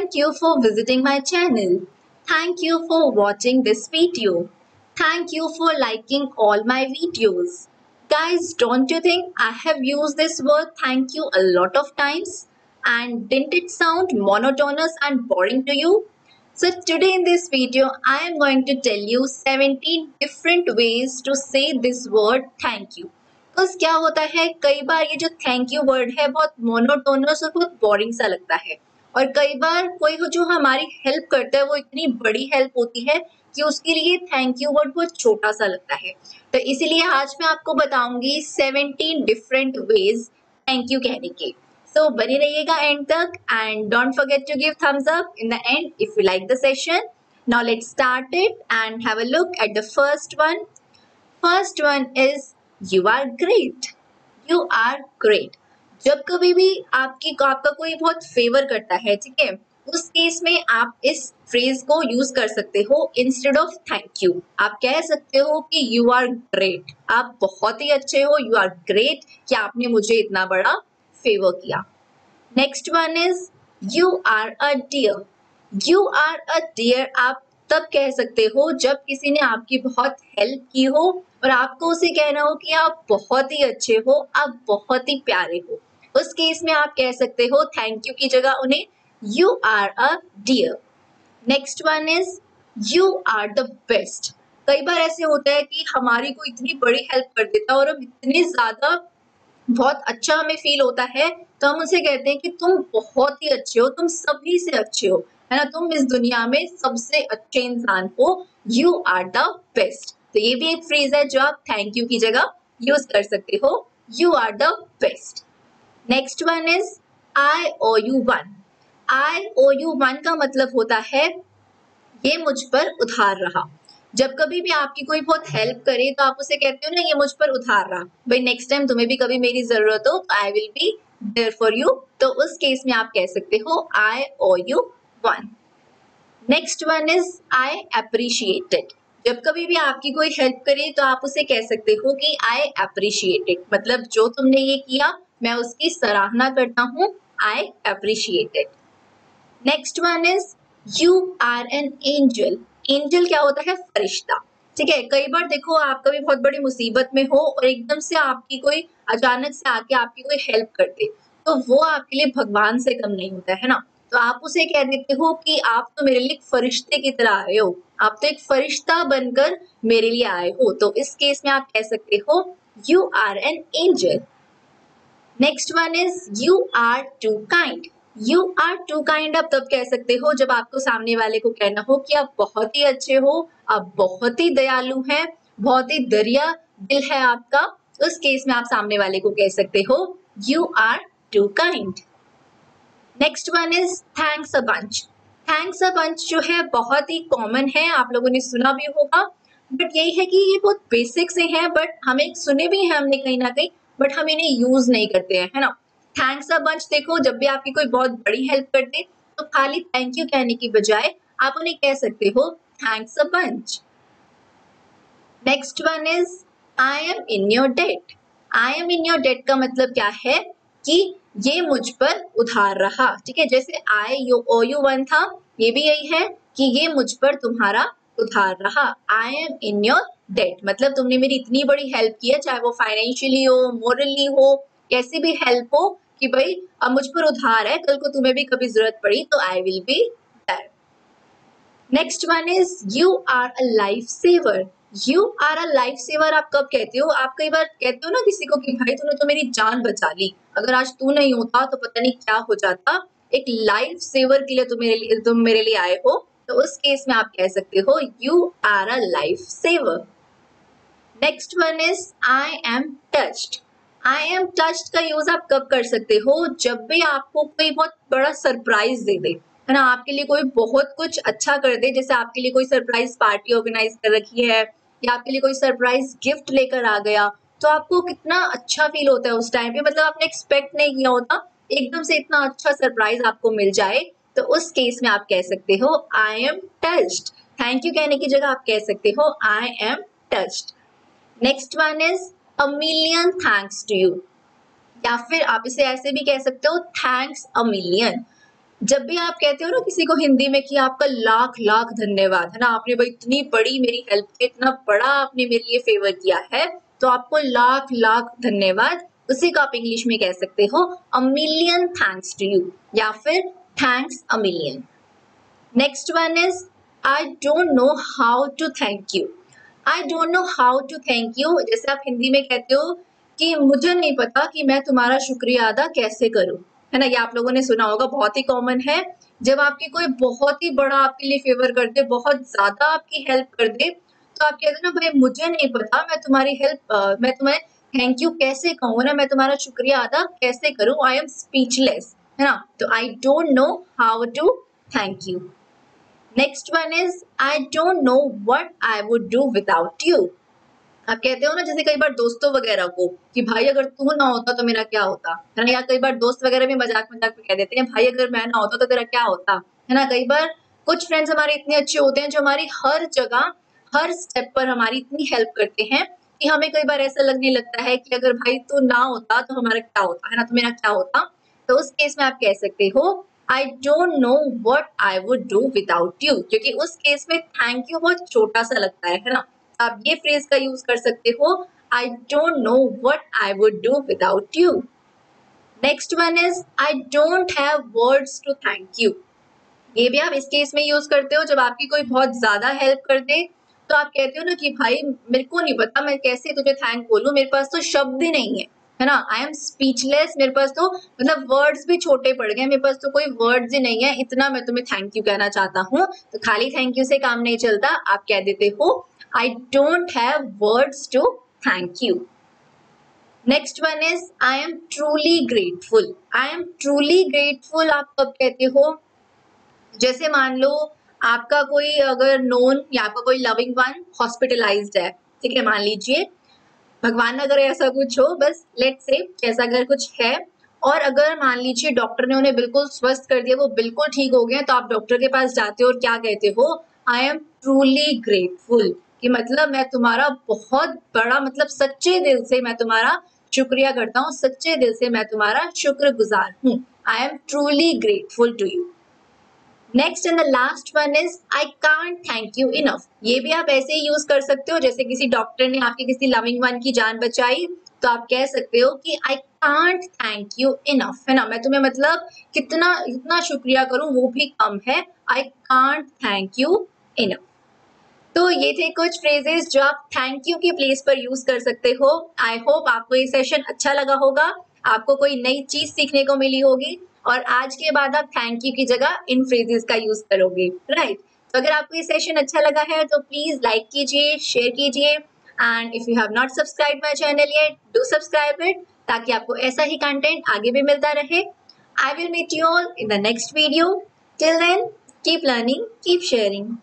Thank you for visiting my channel. Thank you for watching this video. Thank you for liking all my videos. Guys, don't you think I have used this word thank you a lot of times? And didn't it sound monotonous and boring to you? So today in this video, I am going to tell you 17 different ways to say this word thank you. Because क्या होता है कई बार ये जो thank you word है बहुत monotonous और बहुत बोरिंग सा लगता है और कई बार कोई जो हमारी हेल्प करता है, वो इतनी बड़ी हेल्प होती है कि उसके लिए थैंक यू वर्ड बहुत छोटा सा लगता है। तो इसीलिए आज मैं आपको बताऊँगी seventeen different ways thank you कहने के। सो बने रहिएगा एंड तक and don't forget to give thumbs up in the end if you like the session now let's start it and have a look at the first one first one is you are great you are great जब कभी भी आपकी आपका कोई बहुत favour करता है, ठीक है? उस केस में आप इस फ्रेज को यूज़ कर सकते हो इंस्टेड ऑफ़ थैंक यू आप कह सकते हो कि यू आर ग्रेट आप बहुत ही अच्छे हो यू आर ग्रेट कि आपने मुझे इतना बड़ा फेवर किया। Next one is you are a dear you are a dear आप तब कह सकते हो जब किसी ने आपकी बहुत हेल्प की हो और आपको उसे कहना हो कि आप बहुत ही अच्छे हो, आप बहुत ही प्यारे हो। उस केस में आप कह सकते हो थैंक यू की जगह उन्हें you are a dear next one is you are the best कई बार ऐसे होता है कि हमारी कोई इतनी बड़ी हेल्प कर देता है और हम इतने ज़्यादा बहुत अच्छा हमें फील होता है तो हम उसे कहते हैं कि तुम बहुत ही अच्छे हो, तुम सभी से अच्छे हो, है ना? तुम इस दुनिया में सबसे अच्छे इंसान हो यू आर द बेस्ट तो ये भी एक फ्रेज है जो आप थैंक यू की जगह यूज़ कर सकते हो you are the best next one is I owe you one I owe you one का मतलब होता है, ये मुझ पर उधार रहा। जब कभी भी आपकी कोई बहुत हेल्प करे तो आप उसे कहते हो ना, ये मुझ पर उधार रहा। भाई नेक्स्ट टाइम तुम्हें भी कभी मेरी ज़रूरत हो I will be there for you तो उस केस में आप कह सकते हो I owe you one next one is I appreciated जब कभी भी आपकी कोई हेल्प करे तो आप उसे कह सकते हो कि आई अप्रिशिएट इट मतलब जो तुमने ये किया मैं उसकी सराहना करता हूँ। I appreciate it next one is you are an angel angel क्या होता है? फरिश्ता। ठीक है, कई बार देखो आप कभी बहुत बड़ी मुसीबत में हो और एकदम से आपकी कोई, अचानक से आके आपकी कोई हेल्प करते तो वो आपके लिए भगवान से कम नहीं होता, है ना? तो आप उसे कह देते हो कि आप तो मेरे लिए फरिश्ते की तरह आए हो। आप तो एक फरिश्ता बनकर मेरे लिए आए हो। तो इस केस में आप कह सकते हो you are an angel next one is you are too kind you are too kind आप तब कह सकते हो, जब आपको सामने वाले को कहना हो कि आप बहुत ही अच्छे हो, आप बहुत ही दयालु हैं, बहुत ही दरिया दिल है आपका, उस केस में आप सामने वाले को कह सकते हो you are too kind next one is thanks a bunch thanks a bunch जो है, बहुत ही कॉमन है, आप लोगों ने सुना भी होगा बट यही है कि ये बहुत बेसिक से हैं बट हमें सुने भी हैं हमने कहीं ना कहीं बट हम इन्हें यूज़ नहीं करते हैं, है ना? थैंक्स अ बंच देखो, जब भी आपकी कोई बहुत बड़ी हेल्प कर दे तो खाली थैंक यू कहने की बजाय आप उन्हें कह सकते हो thanks a bunch next one is I am in your debt I am in your debt का मतलब क्या है? कि ये मुझ पर उधार रहा, ठीक है? जैसे I U O U one था, ये भी यही है कि ये मुझ पर तुम्हारा उधार रहा I am in your debt मतलब तुमने मेरी इतनी बड़ी हेल्प की है, चाहे वो फाइनेंशियली हो मोरली हो, कैसी भी हेल्प हो, कि भाई, अब मुझ पर उधार है, कल को तुम्हें भी कभी ज़रूरत पड़ी तो I will be next one is you are a lifesaver you are a lifesaver आप कब कहते हो? आप कई बार कहते हो ना किसी को कि भाई, तूने तो मेरी जान बचा ली। अगर आज तू नहीं होता तो पता नहीं क्या हो जाता। एक लाइफ सेवर के लिए तुम मेरे लिए, तुम मेरे लिए आए हो। तो उस केस में आप कह सकते हो you are a lifesaver next one is I am touched I am touched का यूज़ आप कब कर सकते हो? जब भी आपको कोई बहुत बड़ा सरप्राइज़ दे दे। है ना? आपके लिए कोई बहुत कुछ अच्छा कर दे, जैसे आपके लिए कोई सरप्राइज़ पार्टी ऑर्गेनाइज कर रखी है, या आपके लिए कोई सरप्राइज़ गिफ्ट लेकर आ गया तो आपको कितना अच्छा फील होता है उस टाइम पे। मतलब आपने एक्सपेक्ट नहीं किया होता, एकदम से इतना अच्छा सरप्राइज़ आपको मिल जाए। तो उस केस में आप कह सकते हो I am touched thank you कहने की जगह आप कह सकते हो I am touched next one is a million thanks to you या फिर आप इसे ऐसे भी कह सकते हो थैंक्स अ मिलियन जब भी आप कहते हो ना किसी को हिंदी में कि आपका लाख लाख धन्यवाद, है ना, आपने भाई इतनी बड़ी मेरी हेल्प की, इतना बड़ा आपने मेरे लिए फेवर किया है तो आपको लाख लाख धन्यवाद, उसी को आप इंग्लिश में कह सकते हो a million thanks to you या फिर thanks a million next one is I don't know how to thank you I don't know how to thank you जैसे आप हिंदी में कहते हो कि मुझे नहीं पता कि मैं तुम्हारा शुक्रिया अदा कैसे करूँ। है ना? ये आप लोगों ने सुना होगा, बहुत ही कॉमन है। जब आपकी कोई बहुत ही बड़ा आपके लिए फेवर कर दे, बहुत ज़्यादा आपकी हेल्प कर दे तो आप कहते हो ना, भाई, मुझे नहीं पता, मैं तुम्हारी हेल्प मैं तुम्हें थैंक यू कैसे कहूँ? ना? मैं तुम्हारा शुक्रिया अदा कैसे करूँ? आई एम स्पीचलेस है ना? तो I don't know how to thank you next one is I don't know what I would do without you आप कहते हो ना, जैसे कई बार दोस्तों वगैरह को कि भाई अगर तू ना होता तो मेरा क्या होता? है ना? या कई बार दोस्त वगैरह भी मज़ाक मज़ाक में कह देते हैं, भाई अगर मैं ना होता तो तेरा क्या होता? है ना? कई बार कुछ फ्रेंड्स हमारे इतने अच्छे होते हैं जो हमारी हर जगह, हर स्टेप पर हमारी इतनी हेल्प करते हैं कि हमें कई बार ऐसा लगने लगता है कि अगर भाई तू ना होता तो हमारा क्या होता? है ना? तो मेरा क्या होता? तो उस केस में आप कह सकते हो I don't know what I would do without you क्योंकि उस केस में थैंक यू बहुत छोटा सा लगता है ना? आप ये फ्रेज का यूज़ कर सकते हो I don't know what I would do without you next one is I don't have words to thank you ये भी आप इस केस में यूज़ करते हो, जब आपकी कोई बहुत ज़्यादा हेल्प कर दे तो आप कहते हो ना कि, भाई, मेरे को नहीं पता, मैं कैसे तुझे थैंक बोलूँ? मेरे पास तो शब्द ही नहीं है. है ना? आई एम स्पीचलेस मेरे पास तो मतलब वर्ड्स भी छोटे पड़ गए मेरे पास तो कोई वर्ड्स ही नहीं है। इतना मैं तुम्हें थैंक यू कहना चाहता हूँ। तो खाली थैंक यू से काम नहीं चलता। आप कह देते हो, I don't have words to thank you. Next one is I am truly grateful I am truly grateful आप कब कहते हो? जैसे मान लो, आपका कोई अगर नोन या आपका कोई लविंग वन हॉस्पिटलाइज्ड है, ठीक है? मान लीजिए भगवान अगर ऐसा कुछ हो, बस लेट से ऐसा अगर कुछ है, और अगर मान लीजिए डॉक्टर ने उन्हें बिल्कुल स्वस्थ कर दिया, वो बिल्कुल ठीक हो गए तो आप डॉक्टर के पास जाते हो और क्या कहते हो? आई एम ट्रूली ग्रेटफुल कि मतलब मैं तुम्हारा बहुत बड़ा मतलब सच्चे दिल से मैं तुम्हारा शुक्रिया करता हूँ, सच्चे दिल से मैं तुम्हारा शुक्रगुजार हूँ। I am truly grateful to you next and the last one is I can't thank you enough ये भी आप ऐसे ही यूज़ कर सकते हो, जैसे किसी डॉक्टर ने आपके किसी लविंग वन की जान बचाई तो आप कह सकते हो कि I can't thank you enough है ना? मैं तुम्हें मतलब कितना, इतना शुक्रिया करूँ, वो भी कम है। I can't thank you enough तो ये थे कुछ फ्रेजेस जो आप थैंक यू के प्लेस पर यूज़ कर सकते हो। आई होप आपको ये सेशन अच्छा लगा होगा। आपको कोई नई चीज़ सीखने को मिली होगी। और आज के बाद आप थैंक यू की जगह इन फ्रेजेस का यूज़ करोगे राइट तो अगर आपको ये सेशन अच्छा लगा है तो प्लीज़ लाइक कीजिए शेयर कीजिए and if you have not subscribe my channel yet do subscribe it ताकि आपको ऐसा ही कंटेंट आगे भी मिलता रहे। I will meet you all in the next video till then keep learning keep sharing